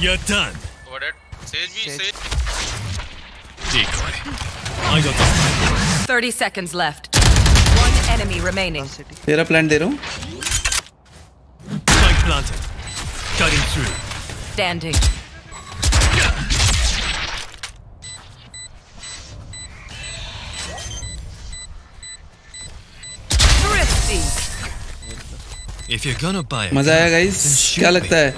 You're done. Overhead. Sage भी Sage. Decoy. I got this. 30 seconds left. One enemy remaining. सिटी तेरा plant दे रहा हूँ Spike planted. Cutting through. Standing. Thrifty. If you're gonna buy it, मजा आया guys क्या लगता है